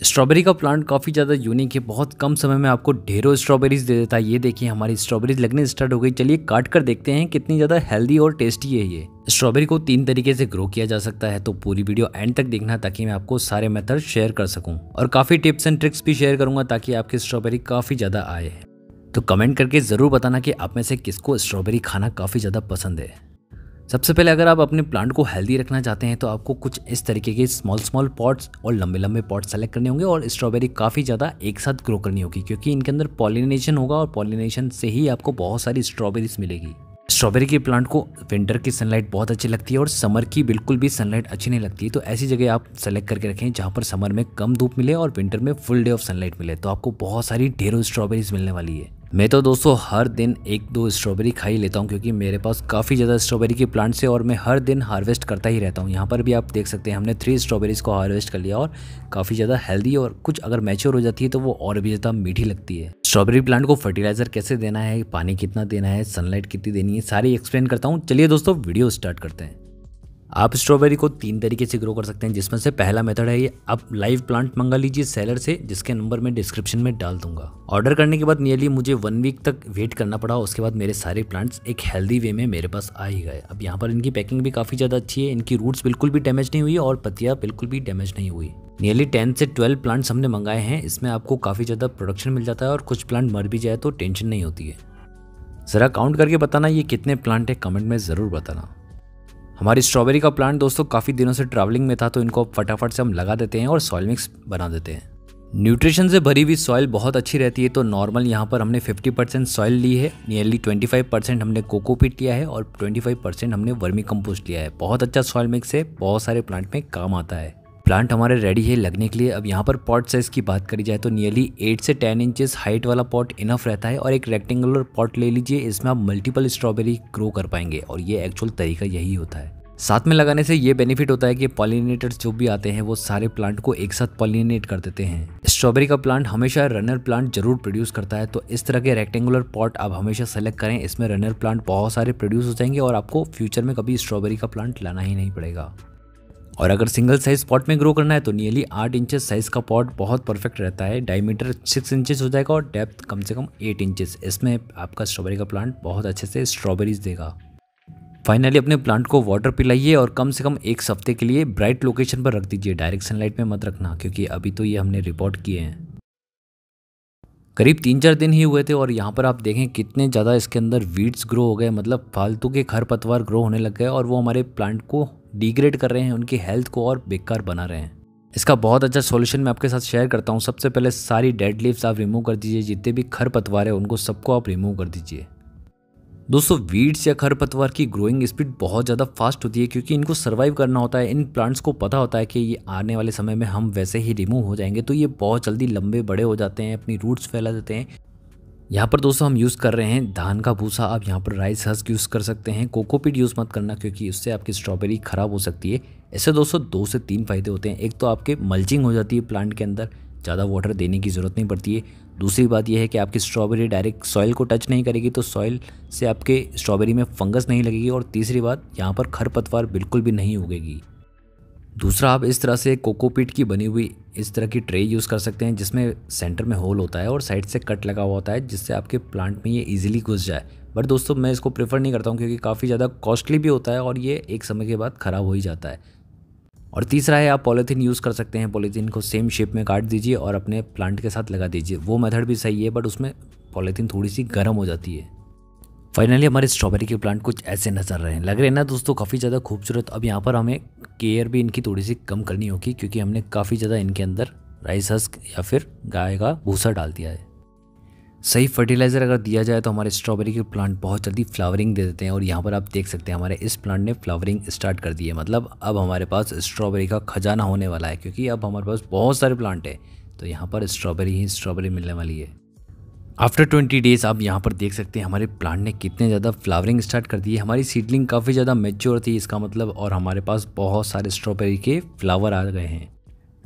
Strawberry का plant काफ़ी ज़्यादा यूनिक है, बहुत कम समय में आपको ढेरों स्ट्रॉबेरीज दे देता है। ये देखिए, हमारी स्ट्रॉबेरीज लगने स्टार्ट हो गई। चलिए, काट कर देखते हैं कितनी ज़्यादा हेल्दी और टेस्टी है ये। स्ट्रॉबेरी को तीन तरीके से ग्रो किया जा सकता है तो पूरी वीडियो एंड तक देखना ताकि मैं आपको सारे मेथड शेयर कर सकूँ। और काफ़ी टिप्स एंड ट्रिक्स भी शेयर करूँगा ताकि आपकी स्ट्रॉबेरी काफ़ी ज़्यादा आए। तो कमेंट करके ज़रूर बताना कि आप में से किसको स्ट्रॉबेरी खाना काफ़ी ज़्यादा पसंद है। सबसे पहले अगर आप अपने प्लांट को हेल्दी रखना चाहते हैं तो आपको कुछ इस तरीके के स्मॉल स्मॉल पॉट्स और लंबे लंबे पॉट्स सेलेक्ट करने होंगे और स्ट्रॉबेरी काफ़ी ज़्यादा एक साथ ग्रो करनी होगी, क्योंकि इनके अंदर पॉलिनेशन होगा और पॉलिनेशन से ही आपको बहुत सारी स्ट्रॉबेरीज मिलेगी। स्ट्रॉबेरी के प्लांट को विंटर की सनलाइट बहुत अच्छी लगती है और समर की बिल्कुल भी सनलाइट अच्छी नहीं लगती तो ऐसी जगह आप सेलेक्ट करके रखें जहाँ पर समर में कम धूप मिले और विंटर में फुल डे ऑफ़ सनलाइट मिले तो आपको बहुत सारी ढेरों स्ट्रॉबेरीज मिलने वाली है। मैं तो दोस्तों हर दिन एक दो स्ट्रॉबेरी खा ही लेता हूँ, क्योंकि मेरे पास काफ़ी ज़्यादा स्ट्रॉबेरी के प्लांट्स है और मैं हर दिन हार्वेस्ट करता ही रहता हूँ। यहाँ पर भी आप देख सकते हैं, हमने थ्री स्ट्रॉबेरीज़ को हार्वेस्ट कर लिया और काफ़ी ज़्यादा हेल्दी और कुछ अगर मैच्योर हो जाती है तो वो और भी ज़्यादा मीठी लगती है। स्ट्रॉबेरी प्लांट को फर्टिलाइज़र कैसे देना है, पानी कितना देना है सनलाइट कितनी देनी है, सारी एक्सप्लेन करता हूँ। चलिए दोस्तों वीडियो स्टार्ट करते हैं। आप स्ट्रॉबेरी को तीन तरीके से ग्रो कर सकते हैं, जिसमें से पहला मेथड है ये। आप लाइव प्लांट मंगा लीजिए सेलर से, जिसके नंबर मैं डिस्क्रिप्शन में डाल दूँगा। ऑर्डर करने के बाद नियरली मुझे वन वीक तक वेट करना पड़ा, उसके बाद मेरे सारे प्लांट्स एक हेल्दी वे में मेरे पास आ ही गए। अब यहाँ पर इनकी पैकिंग भी काफ़ी ज़्यादा अच्छी है, इनकी रूट्स बिल्कुल भी डैमेज नहीं हुई और पत्तियाँ बिल्कुल भी डैमेज नहीं हुई। नियरली टेन से ट्वेल्व प्लांट्स हमने मंगाए हैं, इसमें आपको काफ़ी ज़्यादा प्रोडक्शन मिल जाता है और कुछ प्लांट मर भी जाए तो टेंशन नहीं होती है। ज़रा काउंट करके बताना ये कितने प्लांट है कमेंट में ज़रूर बताना। हमारी स्ट्रॉबेरी का प्लांट दोस्तों काफ़ी दिनों से ट्रैवलिंग में था तो इनको फटाफट से हम लगा देते हैं और सॉइल मिक्स बना देते हैं। न्यूट्रिशन से भरी हुई सॉइल बहुत अच्छी रहती है तो नॉर्मल यहाँ पर हमने 50 परसेंट सॉइल ली है नियरली 25 परसेंट हमने कोकोपीट लिया है और 25 परसेंट हमने वर्मी कंपोस्ट लिया है। बहुत अच्छा सॉइल मिक्स है, बहुत सारे प्लांट में काम आता है। प्लांट हमारे रेडी है लगने के लिए। अब यहाँ पर पॉट साइज़ की बात करी जाए तो नियरली एट से टेन इंचेस हाइट वाला पॉट इनफ रहता है और एक रेक्टेंगुलर पॉट ले लीजिए, इसमें आप मल्टीपल स्ट्रॉबेरी ग्रो कर पाएँगे और ये एक्चुअल तरीका यही होता है। साथ में लगाने से ये बेनिफिट होता है कि पॉलिनेटर्स जो भी आते हैं, वो सारे प्लांट को एक साथ पॉलिनेट कर देते हैं। स्ट्रॉबेरी का प्लांट हमेशा रनर प्लांट ज़रूर प्रोड्यूस करता है तो इस तरह के रेक्टेंगुलर पॉट आप हमेशा सेलेक्ट करें, इसमें रनर प्लांट बहुत सारे प्रोड्यूस हो जाएँगे और आपको फ्यूचर में कभी स्ट्रॉबेरी का प्लांट लाना ही नहीं पड़ेगा। और अगर सिंगल साइज़ पॉट में ग्रो करना है तो नियरली आठ इंचेस साइज़ का पॉट बहुत परफेक्ट रहता है। डायमीटर सिक्स इंचेस हो जाएगा और डेप्थ कम से कम एट इंचेस इसमें आपका स्ट्रॉबेरी का प्लांट बहुत अच्छे से स्ट्रॉबेरीज देगा। फाइनली अपने प्लांट को वाटर पिलाइए और कम से कम एक हफ़्ते के लिए ब्राइट लोकेशन पर रख दीजिए। डायरेक्ट सनलाइट में मत रखना, क्योंकि अभी तो ये हमने रिपोर्ट किए हैं। करीब तीन चार दिन ही हुए थे और यहाँ पर आप देखें कितने ज़्यादा इसके अंदर वीड्स ग्रो हो गए मतलब फालतू के खर पतवार ग्रो होने लग गए और वो हमारे प्लांट को डिग्रेड कर रहे हैं, उनकी हेल्थ को और बेकार बना रहे हैं। इसका बहुत अच्छा सॉल्यूशन मैं आपके साथ शेयर करता हूँ। सबसे पहले सारी डेड लीव्स आप रिमूव कर दीजिए, जितने भी खरपतवार है उनको सबको आप रिमूव कर दीजिए। दोस्तों वीड्स या खरपतवार की ग्रोइंग स्पीड बहुत ज़्यादा फास्ट होती है क्योंकि इनको सर्वाइव करना होता है। इन प्लांट्स को पता होता है कि ये आने वाले समय में हम वैसे ही रिमूव हो जाएँगे तो ये बहुत जल्दी लंबे बड़े हो जाते हैं, अपनी रूट्स फैला देते हैं। यहाँ पर दोस्तों, हम यूज़ कर रहे हैं धान का भूसा। आप यहाँ पर राइस हस्क यूज़ कर सकते हैं। कोकोपीट यूज़ मत करना क्योंकि उससे आपकी स्ट्रॉबेरी ख़राब हो सकती है। ऐसे दोस्तों, दो से तीन फ़ायदे होते हैं। एक तो आपके मल्चिंग हो जाती है प्लांट के अंदर। ज़्यादा वाटर देने की ज़रूरत नहीं पड़ती है। दूसरी बात यह है कि आपकी स्ट्रॉबेरी डायरेक्ट सॉइल को टच नहीं करेगी तो सॉइल से आपके स्ट्रॉबेरी में फंगस नहीं लगेगी और तीसरी बात, यहाँ पर खरपतवार बिल्कुल भी नहीं उगेगी। दूसरा, आप इस तरह से कोकोपीट की बनी हुई इस तरह की ट्रे यूज़ कर सकते हैं, जिसमें सेंटर में होल होता है और साइड से कट लगा हुआ होता है, जिससे आपके प्लांट में ये इजीली घुस जाए। बट दोस्तों, मैं इसको प्रेफर नहीं करता हूँ, क्योंकि काफ़ी ज़्यादा कॉस्टली भी होता है और ये एक समय के बाद ख़राब हो ही जाता है। और तीसरा है, आप पॉलीथीन यूज़ कर सकते हैं। पॉलीथीन को सेम शेप में काट दीजिए और अपने प्लांट के साथ लगा दीजिए। वो मेथड भी सही है बट उसमें पॉलीथीन थोड़ी सी गर्म हो जाती है। फाइनली हमारे स्ट्रॉबेरी के प्लांट कुछ ऐसे नज़र रहे हैं। लग रहे हैं ना दोस्तों, काफ़ी ज़्यादा खूबसूरत। अब यहाँ पर हमें केयर भी इनकी थोड़ी सी कम करनी होगी, क्योंकि हमने काफ़ी ज़्यादा इनके अंदर राइस हस्क या फिर गाय का भूसा डाल दिया है। सही फर्टिलाइज़र अगर दिया जाए तो हमारे स्ट्रॉबेरी के प्लांट बहुत जल्दी फ्लावरिंग दे देते हैं और यहाँ पर आप देख सकते हैं हमारे इस प्लांट ने फ्लावरिंग स्टार्ट कर दी है। मतलब अब हमारे पास स्ट्रॉबेरी का खजाना होने वाला है क्योंकि अब हमारे पास बहुत सारे प्लांट है। तो यहाँ पर स्ट्रॉबेरी ही स्ट्रॉबेरी मिलने वाली है। आफ्टर ट्वेंटी डेज़ आप यहाँ पर देख सकते हैं हमारे प्लांट ने कितने ज़्यादा फ्लावरिंग स्टार्ट कर दी है। हमारी सीडलिंग काफ़ी ज़्यादा मेच्योर थी इसका मतलब और हमारे पास बहुत सारे स्ट्रॉबेरी के फ्लावर आ गए हैं।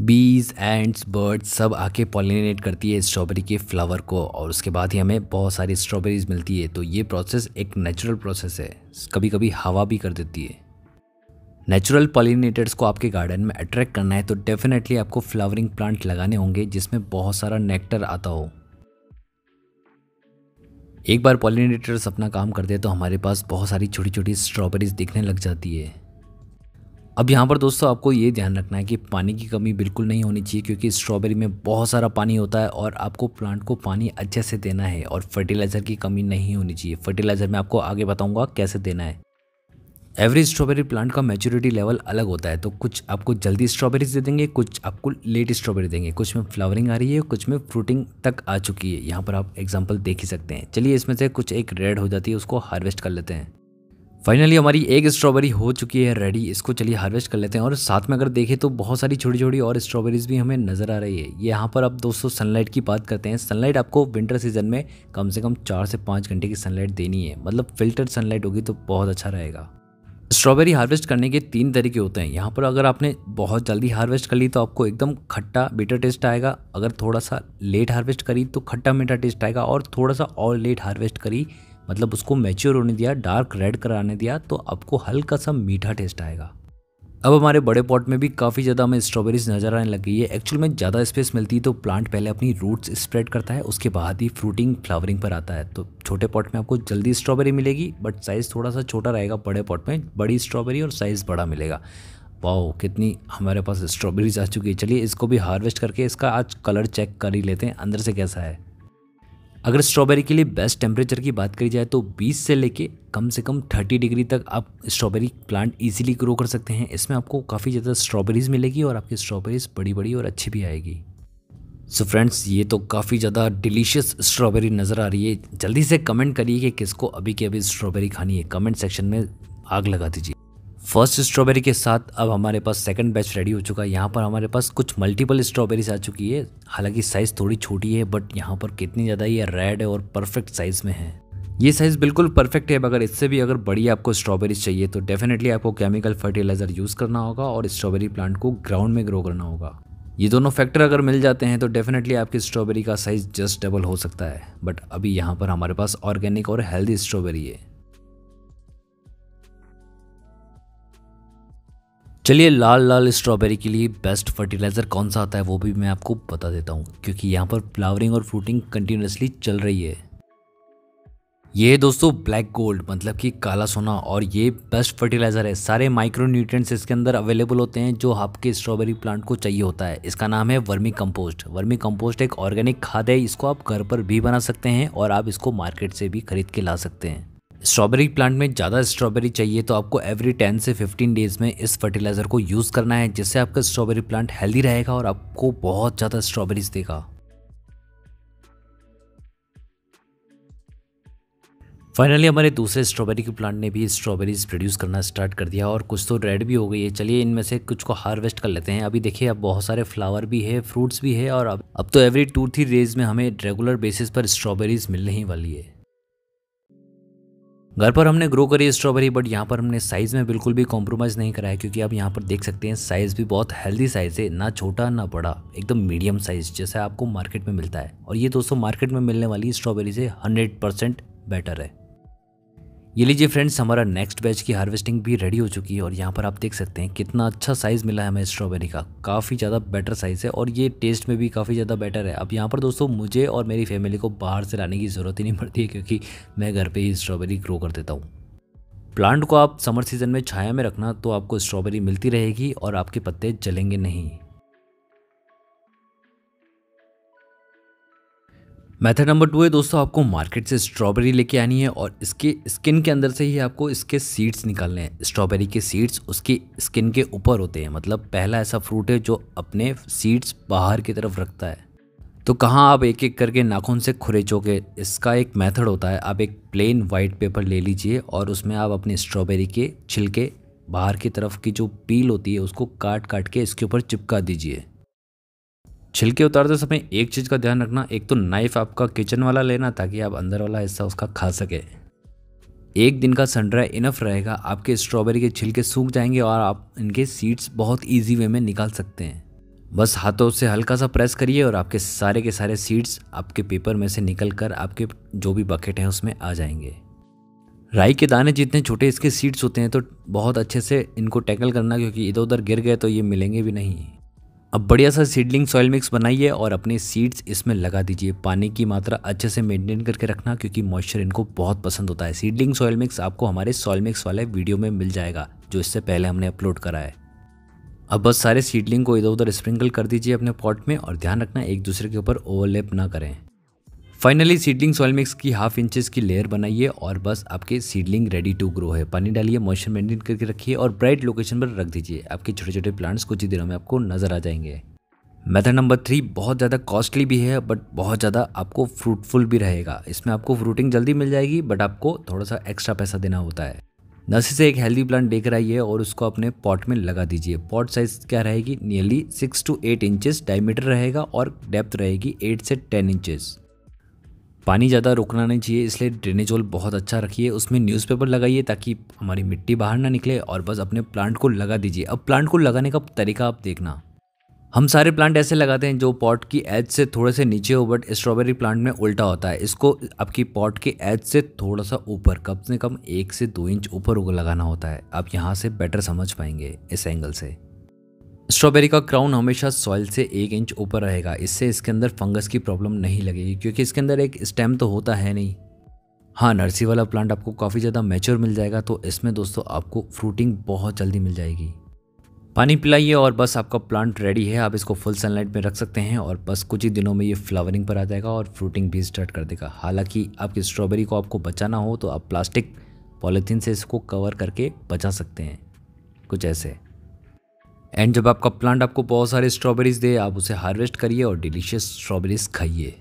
बीज एंड्स बर्ड्स सब आके पॉलिनेट करती है स्ट्रॉबेरी के फ्लावर को और उसके बाद ही हमें बहुत सारी स्ट्रॉबेरीज मिलती है। तो ये प्रोसेस एक नेचुरल प्रोसेस है। कभी कभी हवा भी कर देती है। नेचुरल पॉलिनेटर्स को आपके गार्डन में अट्रैक्ट करना है तो डेफिनेटली आपको फ्लावरिंग प्लांट लगाने होंगे जिसमें बहुत सारा नेक्टर आता हो। एक बार पॉलिनेटर्स अपना काम करते हैं तो हमारे पास बहुत सारी छोटी छोटी स्ट्रॉबेरीज दिखने लग जाती है। अब यहाँ पर दोस्तों आपको ये ध्यान रखना है कि पानी की कमी बिल्कुल नहीं होनी चाहिए, क्योंकि स्ट्रॉबेरी में बहुत सारा पानी होता है और आपको प्लांट को पानी अच्छे से देना है और फर्टिलाइज़र की कमी नहीं होनी चाहिए। फर्टिलाइज़र मैं आपको आगे बताऊँगा कैसे देना है। एवरी स्ट्रॉबेरी प्लांट का मेच्योरिटी लेवल अलग होता है तो कुछ आपको जल्दी स्ट्रॉबेरीज दे देंगे, कुछ आपको लेट स्ट्रॉबेरी देंगे। कुछ में फ्लावरिंग आ रही है, कुछ में फ्रूटिंग तक आ चुकी है। यहाँ पर आप एग्ज़ाम्पल देख ही सकते हैं। चलिए इसमें से कुछ एक रेड हो जाती है, उसको हार्वेस्ट कर लेते हैं। फाइनली हमारी एक स्ट्रॉबेरी हो चुकी है रेडी इसको चलिए हार्वेस्ट कर लेते हैं और साथ में अगर देखें तो बहुत सारी छोटी छोटी और स्ट्रॉबेरीज भी हमें नज़र आ रही है। यहाँ पर अब दोस्तों सनलाइट की बात करते हैं। सनलाइट आपको विंटर सीज़न में कम से कम चार से पाँच घंटे की सनलाइट देनी है। मतलब फिल्टर्ड सनलाइट होगी तो बहुत अच्छा रहेगा। स्ट्रॉबेरी हार्वेस्ट करने के तीन तरीके होते हैं। यहाँ पर अगर आपने बहुत जल्दी हार्वेस्ट कर ली तो आपको एकदम खट्टा बीटर टेस्ट आएगा। अगर थोड़ा सा लेट हार्वेस्ट करी तो खट्टा मीठा टेस्ट आएगा और थोड़ा सा और लेट हार्वेस्ट करी मतलब उसको मैच्योर होने दिया डार्क रेड कराने दिया तो आपको हल्का सा मीठा टेस्ट आएगा। अब हमारे बड़े पॉट में भी काफ़ी ज़्यादा हमें स्ट्रॉबेरीज नज़र आने लग गई है। एक्चुअल में ज़्यादा स्पेस मिलती है तो प्लांट पहले अपनी रूट्स स्प्रेड करता है, उसके बाद ही फ्रूटिंग फ्लावरिंग पर आता है। तो छोटे पॉट में आपको जल्दी स्ट्रॉबेरी मिलेगी बट साइज़ थोड़ा सा छोटा रहेगा बड़े पॉट में, बड़ी स्ट्रॉबेरी और साइज़ बड़ा मिलेगा। वाओ कितनी हमारे पास स्ट्रॉबेरीज आ चुकी है। चलिए इसको भी हार्वेस्ट करके इसका आज कलर चेक कर ही लेते हैं, अंदर से कैसा है। अगर स्ट्रॉबेरी के लिए बेस्ट टेम्परेचर की बात करी जाए तो 20 से लेके कम से कम 30 डिग्री तक आप स्ट्रॉबेरी प्लांट इजीली ग्रो कर सकते हैं। इसमें आपको काफ़ी ज़्यादा स्ट्रॉबेरीज मिलेगी और आपकी स्ट्रॉबेरीज बड़ी बड़ी और अच्छी भी आएगी। सो so फ्रेंड्स ये तो काफ़ी ज़्यादा डिलीशियस स्ट्रॉबेरी नज़र आ रही है। जल्दी से कमेंट करिए कि किसको अभी के अभी स्ट्रॉबेरी खानी है। कमेंट सेक्शन में आग लगा दीजिए। फ़र्स्ट स्ट्रॉबेरी के साथ अब हमारे पास सेकंड बैच रेडी हो चुका है। यहाँ पर हमारे पास कुछ मल्टीपल स्ट्रॉबेरीज आ चुकी है। हालाँकि साइज़ थोड़ी छोटी है बट यहाँ पर कितनी ज़्यादा ये रेड है और परफेक्ट साइज़ में है। ये साइज़ बिल्कुल परफेक्ट है अगर इससे भी अगर बड़ी आपको स्ट्रॉबेरीज चाहिए तो डेफिनेटली आपको केमिकल फर्टिलाइज़र यूज़ करना होगा और स्ट्रॉबेरी प्लांट को ग्राउंड में ग्रो करना होगा। ये दोनों फैक्टर अगर मिल जाते हैं तो डेफिनेटली आपकी स्ट्रॉबेरी का साइज़ जस्ट डबल हो सकता है। बट अभी यहाँ पर हमारे पास ऑर्गेनिक और हेल्दी स्ट्रॉबेरी है। चलिए, लाल लाल स्ट्रॉबेरी के लिए बेस्ट फर्टिलाइज़र कौन सा आता है, वो भी मैं आपको बता देता हूँ, क्योंकि यहाँ पर फ्लावरिंग और फ्रूटिंग कंटिन्यूसली चल रही है। ये दोस्तों ब्लैक गोल्ड मतलब कि काला सोना, और ये बेस्ट फर्टिलाइज़र है। सारे माइक्रो न्यूट्रिएंट्स इसके अंदर अवेलेबल होते हैं, जो आपके स्ट्रॉबेरी प्लांट को चाहिए होता है। इसका नाम है वर्मी कंपोस्ट वर्मी कंपोस्ट एक ऑर्गेनिक खाद है, इसको आप घर पर भी बना सकते हैं, और आप इसको मार्केट से भी खरीद के ला सकते हैं। स्ट्रॉबेरी प्लांट में ज़्यादा स्ट्रॉबेरी चाहिए तो आपको एवरी टेन से फिफ्टीन डेज़ में इस फर्टिलाइज़र को यूज़ करना है, जिससे आपका स्ट्रॉबेरी प्लांट हेल्दी रहेगा और आपको बहुत ज़्यादा स्ट्रॉबेरीज देगा। फाइनली हमारे दूसरे स्ट्रॉबेरी के प्लांट ने भी स्ट्रॉबेरीज प्रोड्यूस करना स्टार्ट कर दिया और कुछ तो रेड भी हो गई है। चलिए इनमें से कुछ को हार्वेस्ट कर लेते हैं। अभी देखिए, अब बहुत सारे फ्लावर भी है फ्रूट्स भी है और अब अब तो एवरी टू थ्री डेज़ में हमें रेगुलर बेसिस पर स्ट्रॉबेरीज मिलने ही वाली है। घर पर हमने ग्रो करी स्ट्रॉबेरी बट यहाँ पर हमने साइज़ में बिल्कुल भी कॉम्प्रोमाइज़ नहीं करा है क्योंकि आप यहाँ पर देख सकते हैं साइज़ भी बहुत हेल्दी साइज़ है, ना छोटा, ना बड़ा, एकदम मीडियम साइज़ जैसा आपको मार्केट में मिलता है। और ये दोस्तों मार्केट में मिलने वाली स्ट्रॉबेरी से हंड्रेड बेटर है। ये लीजिए फ्रेंड्स हमारा नेक्स्ट बैच की हार्वेस्टिंग भी रेडी हो चुकी है और यहाँ पर आप देख सकते हैं कितना अच्छा साइज़ मिला है हमें स्ट्रॉबेरी का। काफ़ी ज़्यादा बेटर साइज़ है और ये टेस्ट में भी काफ़ी ज़्यादा बेटर है। अब यहाँ पर दोस्तों मुझे और मेरी फैमिली को बाहर से लाने की ज़रूरत ही नहीं पड़ती है क्योंकि मैं घर पर ही स्ट्रॉबेरी ग्रो कर देता हूँ। प्लांट को आप समर सीज़न में छाया में रखना तो आपको स्ट्रॉबेरी मिलती रहेगी और आपके पत्ते जलेंगे नहीं। मेथड नंबर टू है दोस्तों, आपको मार्केट से स्ट्रॉबेरी लेके आनी है और इसके स्किन के अंदर से ही आपको इसके सीड्स निकालने हैं। स्ट्रॉबेरी के सीड्स उसकी स्किन के ऊपर होते हैं। मतलब पहला ऐसा फ्रूट है जो अपने सीड्स बाहर की तरफ़ रखता है। तो कहाँ आप एक एक करके नाखून से खुरेचोगे इसका एक मेथड होता है। आप एक प्लेन वाइट पेपर ले लीजिए और उसमें आप अपनी स्ट्रॉबेरी के छिलके बाहर की तरफ़ की जो पील होती है, उसको काट काट के इसके ऊपर चिपका दीजिए। छिलके उतारते समय एक चीज़ का ध्यान रखना, एक तो नाइफ आपका किचन वाला लेना ताकि आप अंदर वाला हिस्सा उसका खा सके। एक दिन का सन ड्राई इनफ रहेगा, आपके स्ट्रॉबेरी के छिलके सूख जाएँगे और आप इनके सीड्स बहुत ईजी वे में निकाल सकते हैं। बस हाथों से हल्का सा प्रेस करिए और आपके सारे के सारे सीड्स आपके पेपर में से निकल कर आपके जो भी बकेट हैं उसमें आ जाएँगे। राई के दाने जितने छोटे इसके सीड्स होते हैं तो बहुत अच्छे से इनको टैकल करना क्योंकि इधर उधर गिर गए तो ये मिलेंगे भी नहीं। अब बढ़िया सा सीडलिंग सॉयल मिक्स बनाइए और अपने सीड्स इसमें लगा दीजिए। पानी की मात्रा अच्छे से मेंटेन करके रखना क्योंकि मॉइस्चर इनको बहुत पसंद होता है। सीडलिंग सॉयल मिक्स आपको हमारे सॉयल मिक्स वाले वीडियो में मिल जाएगा, जो इससे पहले हमने अपलोड करा है। अब बस सारे सीडलिंग को इधर उधर स्प्रिंकल कर दीजिए अपने पॉट में और ध्यान रखना एक दूसरे के ऊपर ओवरलेप ना करें। फाइनली सीडलिंग सॉइल मिक्स की हाफ़ इंचेस की लेयर बनाइए और बस आपके सीडलिंग रेडी टू ग्रो है। पानी डालिए मॉइस्चर मेंटेन करके रखिए और ब्राइट लोकेशन पर रख दीजिए। आपके छोटे छोटे प्लांट्स कुछ ही दिनों में आपको नज़र आ जाएँगे। मेथड नंबर थ्री बहुत ज़्यादा कॉस्टली भी है बट बहुत ज़्यादा आपको फ्रूटफुल भी रहेगा। इसमें आपको फ्रूटिंग जल्दी मिल जाएगी बट आपको थोड़ा सा एक्स्ट्रा पैसा देना होता है। नर्सरी से एक हेल्दी प्लांट लेकर आइए और उसको अपने पॉट में लगा दीजिए। पॉट साइज़ क्या रहेगी? Nearly six to eight inches diameter रहेगा और डेप्थ रहेगी एट से टेन इंचेस पानी ज़्यादा रुकना नहीं चाहिए, इसलिए ड्रेनेज होल बहुत अच्छा रखिए। उसमें न्यूज़पेपर लगाइए ताकि हमारी मिट्टी बाहर ना निकले और बस अपने प्लांट को लगा दीजिए। अब प्लांट को लगाने का तरीका आप देखना। हम सारे प्लांट ऐसे लगाते हैं जो पॉट की एज से थोड़े से नीचे हो बट स्ट्रॉबेरी प्लांट में उल्टा होता है। इसको आपकी पॉट के एज से थोड़ा सा ऊपर, कम से कम एक से दो इंच ऊपर लगाना होता है। आप यहाँ से बेटर समझ पाएँगे इस एंगल से। स्ट्रॉबेरी का क्राउन हमेशा सॉइल से एक इंच ऊपर रहेगा। इससे इसके अंदर फंगस की प्रॉब्लम नहीं लगेगी, क्योंकि इसके अंदर एक स्टेम तो होता है नहीं। हाँ नर्सी वाला प्लांट आपको काफ़ी ज़्यादा मैच्योर मिल जाएगा तो इसमें दोस्तों आपको फ्रूटिंग बहुत जल्दी मिल जाएगी। पानी पिलाइए और बस आपका प्लांट रेडी है। आप इसको फुल सनलाइट में रख सकते हैं और बस कुछ ही दिनों में ये फ्लावरिंग पर आ जाएगा और फ्रूटिंग भी स्टार्ट कर देगा। हालाँकि आपकी स्ट्रॉबेरी को आपको बचाना हो तो आप प्लास्टिक पॉलीथीन से इसको कवर करके बचा सकते हैं। कुछ ऐसे। एंड जब आपका प्लांट आपको बहुत सारे स्ट्रॉबेरीज दे, आप उसे हार्वेस्ट करिए और डिलीशियस स्ट्रॉबेरीज खाइए।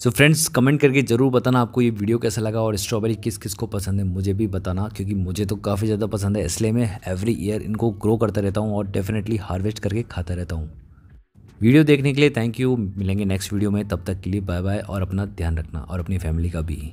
सो फ्रेंड्स कमेंट करके ज़रूर बताना आपको ये वीडियो कैसा लगा और स्ट्रॉबेरी किस किस को पसंद है, मुझे भी बताना, क्योंकि मुझे तो काफ़ी ज़्यादा पसंद है, इसलिए मैं एवरी ईयर इनको ग्रो करता रहता हूँ और डेफिनेटली हार्वेस्ट करके खाता रहता हूँ। वीडियो देखने के लिए थैंक यू मिलेंगे नेक्स्ट वीडियो में, तब तक के लिए बाय बाय और अपना ध्यान रखना और अपनी फैमिली का भी।